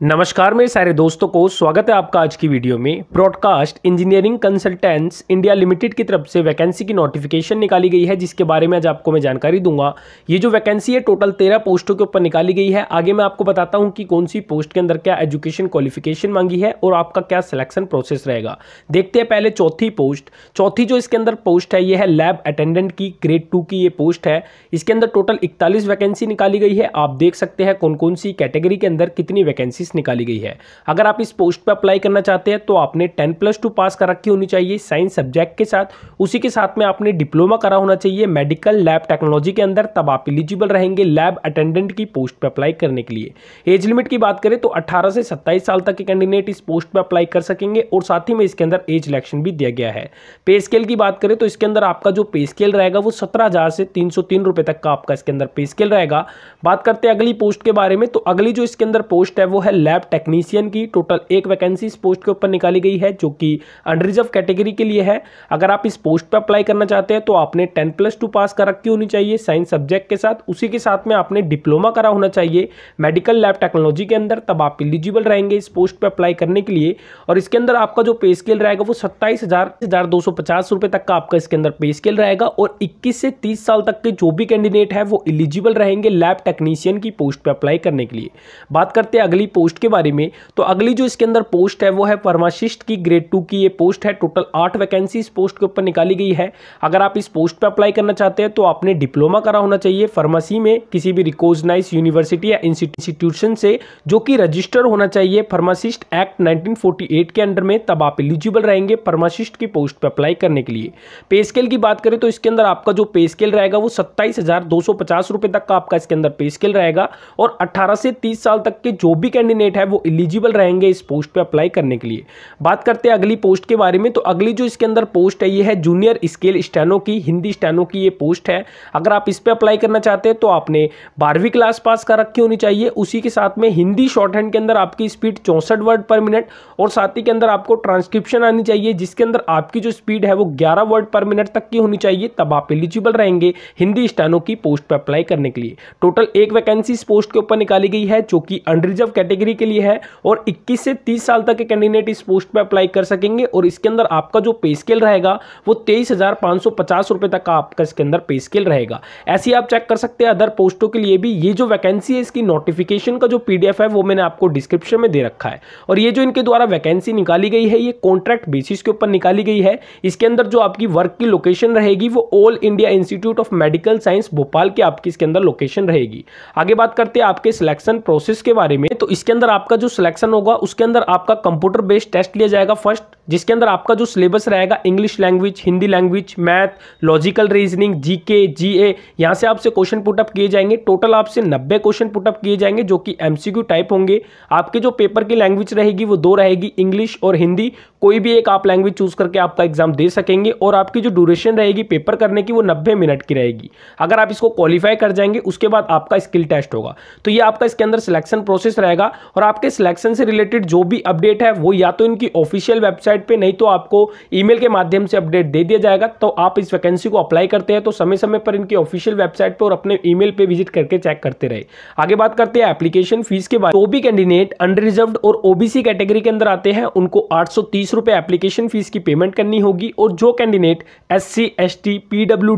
नमस्कार मेरे सारे दोस्तों को स्वागत है आपका आज की वीडियो में। Broadcast engineering consultants India limited की तरफ़ से वैकेंसी की नोटिफिकेशन निकाली गई है, जिसके बारे में आज आपको मैं जानकारी दूँगा। ये जो वैकेंसी है टोटल तेरह पोस्टों के ऊपर निकाली गई है। आगे मैं आपको बताता हूँ कि कौन सी पोस्ट के अंदर क्या एजुकेशन क्वालिफिकेशन मांगी है और आपका क्या सिलेक्शन प्रोसेस रहेगा। देखते हैं पहले चौथी पोस्ट चौथी जो इसके अंदर पोस्ट है, ये है लैब अटेंडेंट की ग्रेड टू की ये पोस्ट है। इसके अंदर टोटल इकतालीस वैकेंसी निकाली गई है। आप देख सकते हैं कौन कौन सी कैटेगरी के अंदर कितनी वैकेंसी निकाली गई है। अगर आप इस पोस्ट पर अप्लाई करना चाहते हैं तो आपने टेन प्लस टू पास कर रखी होनी चाहिए साइंस सब्जेक्ट के साथ। उसी के साथ में आपने डिप्लोमा करा होना चाहिए मेडिकल लैब टेक्नोलॉजी के अंदर, तब आप इलिजिबल रहेंगे लैब अटेंडेंट की पोस्ट पर अप्लाई करने के लिए। एज लिमिट की बात करें तो अट्ठारह से सत्ताईस साल तक के कैंडिडेट इस पोस्ट पर अप्लाई कर सकेंगे, और साथ ही में इसके अंदर एज इलेक्शन भी दिया गया है। पे स्केल की बात करें तो इसके अंदर आपका जो पे स्केल रहेगा, वो सत्रह हज़ार से तीन सौ तीन रुपए तक का आपका इसके अंदर पे स्केल रहेगा। बात करते हैं अगली पोस्ट के बारे में तो अगली जो इसके अंदर पोस्ट है, वो है लैब टेक्नीशियन की टोटल एक वैकेंसी इस पोस्ट के ऊपर निकाली गई है, जो कि अनरिजर्व कैटेगरी के लिए है। अगर आप इस पोस्ट पर अप्लाई करना चाहते हैं तो आपने टेन प्लस टू पास कर रखी होनी चाहिए? साइंस सब्जेक्ट के साथ, उसी के साथ में आपने डिप्लोमा करा होना चाहिए मेडिकल लैब टेक्नोलॉजी के अंदर। तब आप इलिजिबल रहेंगे इस पोस्ट पर अप्लाई करने के लिए। और इसके अंदर आपका जो पे स्केल रहेगा, वो सत्ताईस हज़ार दो सौ पचास तक का आपका इसके अंदर पे स्केल रहेगा। और इक्कीस से तीस साल तक के जो भी कैंडिडेट है, वो इलिजिबल रहेंगे लैब टेक्नीशियन की पोस्ट पर अप्लाई करने के लिए। बात करते हैं अगली पोस्ट के बारे में। तो अगली जो इसके अंदर पोस्ट है, वो है फार्मासिस्ट की ग्रेड टू की ये पोस्ट है। टोटल आठ वैकेंसी इस पोस्ट के ऊपर निकाली गई है। अगर आप इस पोस्ट पर अप्लाई करना चाहते हैं तो आपने डिप्लोमा करा होना चाहिए फार्मेसी में, किसी भी रिकोजनाइज यूनिवर्सिटी या इंस्टीट्यूशन से, जो कि रजिस्टर होना चाहिए फार्मासिस्ट एक्ट 1948 के अंडर में, तब आप एलिजिबल रहेंगे फार्मासिस्ट की पोस्ट पर अप्लाई करने के लिए। पे स्केल की बात करें तो इसके अंदर आपका जो पे स्केल रहेगा, वो सत्ताईस हज़ार दो सौ पचास रुपए तक का आपका इसके अंदर पे स्केल रहेगा। और 18 से 30 साल तक के जो भी कैंडिडेट है, वो एलिजिबल रहेंगे इस पोस्ट पे अप्लाई करने के लिए। बात करते हैं अगली पोस्ट के बारे में तो अगली जो इसके अंदर पोस्ट है, ये है जूनियर स्केल स्टैनो की, हिंदी स्टैनो की ये पोस्ट है। अगर आप इस पर अप्लाई करना चाहते हैं तो आपने बारहवीं क्लास पास कर रखी होनी चाहिए। उसी के साथ में हिंदी शॉर्ट हैंड के अंदर आपकी स्पीड चौंसठ वर्ड पर मिनट और साथ ही के अंदर आपको ट्रांसक्रिप्शन आनी चाहिए, जिसके अंदर आपकी जो स्पीड है, वो ग्यारह वर्ड पर मिनट तक की होनी चाहिए, तब आप एलिजिबल रहेंगे हिंदी स्टैनो की पोस्ट पर अप्लाई करने के लिए। टोटल एक वैकेंसी इस पोस्ट के ऊपर निकाली गई है, जो कि अनरिजर्व कैटेगरी के लिए है और 21 से 30 साल तक के कैंडिडेट इस पोस्ट पे अप्लाई कर सकेंगे और इसके अंदर आपका जो पे स्केल रहेगा, वो तेईस हज़ार पाँच सौ पचास रुपए तक का आपका इसके अंदर पे स्केल रहेगा। ऐसे आप चेक कर सकते हैं अदर पोस्टों के लिए भी, ये जो वैकेंसी है, इसकी नोटिफिकेशन का जो पीडीएफ है, वो मैंने आपको डिस्क्रिप्शन में दे रखा है। और ये जो इनके द्वारा वैकेंसी निकाली गई है, ये कॉन्ट्रैक्ट बेसिस के ऊपर निकाली गई है। इसके अंदर जो आपकी वर्क की लोकेशन रहेगी, वो All India Institute of Medical Science Bhopal की आपकी इसके अंदर लोकेशन रहेगी। आगे बात करते हैं आपके सिलेक्शन प्रोसेस के बारे में तो इसके अंदर आपका जो सिलेक्शन होगा उसके अंदर आपका कंप्यूटर बेस्ड टेस्ट लिया जाएगा फ़र्स्ट जिसके अंदर आपका जो सिलेबस रहेगा English language Hindi language math logical reasoning GK GA यहाँ से आपसे क्वेश्चन पुटअप किए जाएँगे। टोटल आपसे 90 क्वेश्चन पुटअप किए जाएँगे, जो कि एमसीक्यू टाइप होंगे। आपके जो पेपर की लैंग्वेज रहेगी, वो दो रहेगी इंग्लिश और हिंदी कोई भी एक आप लैंग्वेज चूज़ करके आपका एग्ज़ाम दे सकेंगे और आपकी जो ड्यूरेशन रहेगी पेपर करने की, वो नब्बे मिनट की रहेगी। अगर आप इसको क्वालिफाई कर जाएँगे, उसके बाद आपका स्किल टेस्ट होगा। तो ये आपका इसके अंदर सिलेक्शन प्रोसेस रहेगा और आपके सिलेक्शन से रिलेटेड जो भी अपडेट है, वो या तो इनकी ऑफिशियल वेबसाइट पे, नहीं तो आपको ईमेल के माध्यम से अपडेट दे दिया जाएगा। तो आप इस वैकेंसी को अप्लाई करते हैं तो समय समय पर इनकी ऑफिशियल वेबसाइट पर और अपने ईमेल पे विज़िट करके चेक करते रहे। आगे बात करते हैं एप्लीकेशन फ़ीस के तो भी कैंडिडेट अनरिजर्व और ओबीसी कैटेगरी के अंदर आते हैं, उनको आठ सौ रुपए एप्लीकेशन फ़ीस की पेमेंट करनी होगी। और जो candidate S C S T PWD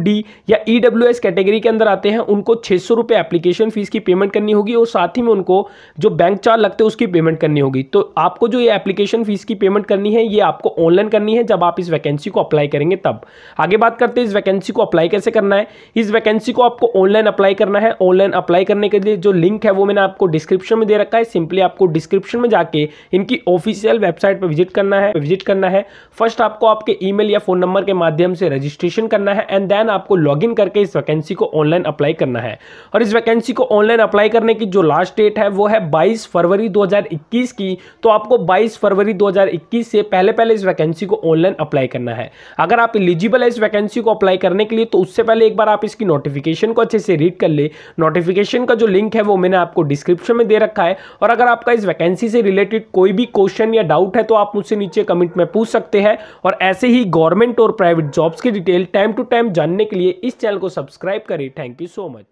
या ईडब्ल्यू कैटेगरी के अंदर आते हैं, उनको छह सौ एप्लीकेशन फ़ीस की पेमेंट करनी होगी। और साथ ही में उनको जो बैंक चार्ज लगते हैं, उसकी पेमेंट करनी होगी। तो आपको जो ये एप्लीकेशन फ़ीस की पेमेंट करनी है, ये आपको ऑनलाइन करनी है, जब आप इस वैकेंसी को अप्लाई करेंगे तब। आगे बात करते हैं, इस वैकेंसी को अप्लाई कैसे करना है? इस वैकेंसी को आपको ऑनलाइन अप्लाई करना है। ऑनलाइन अप्लाई करने के लिए जो लिंक है, वो मैंने आपको डिस्क्रिप्शन में दे रखा है। सिंपली आपको डिस्क्रिप्शन में जाके इनकी ऑफिशियल वेबसाइट पर विज़िट करना है विज़िट करना है। फ़र्स्ट आपको आपके ईमेल या फ़ोन नंबर के माध्यम से रजिस्ट्रेशन करना है एंड देन आपको लॉगिन करके इस वैकेंसी को ऑनलाइन अप्लाई करना है। और इस वैकेंसी को ऑनलाइन अप्लाई करने की जो लास्ट डेट है, वो है 22 फरवरी 2021 की। तो आपको 22 फरवरी 2021 से पहले पहले इस वैकेंसी को ऑनलाइन अप्लाई करना है। अगर आप एलिजिबल है इस वैकेंसी को अप्लाई करने के लिए तो उससे पहले एक बार आप इसकी नोटिफिकेशन को अच्छे से रीड कर ले। नोटिफिकेशन का जो लिंक है, वो मैंने आपको डिस्क्रिप्शन में दे रखा है। और अगर आपका इस वैकेंसी से रिलेटेड कोई भी क्वेश्चन या डाउट है तो आप मुझसे नीचे कमेंट में पूछ सकते हैं। और ऐसे ही गवर्नमेंट और प्राइवेट जॉब्स की डिटेल टाइम टू टाइम जानने के लिए इस चैनल को सब्सक्राइब करें। Thank you so much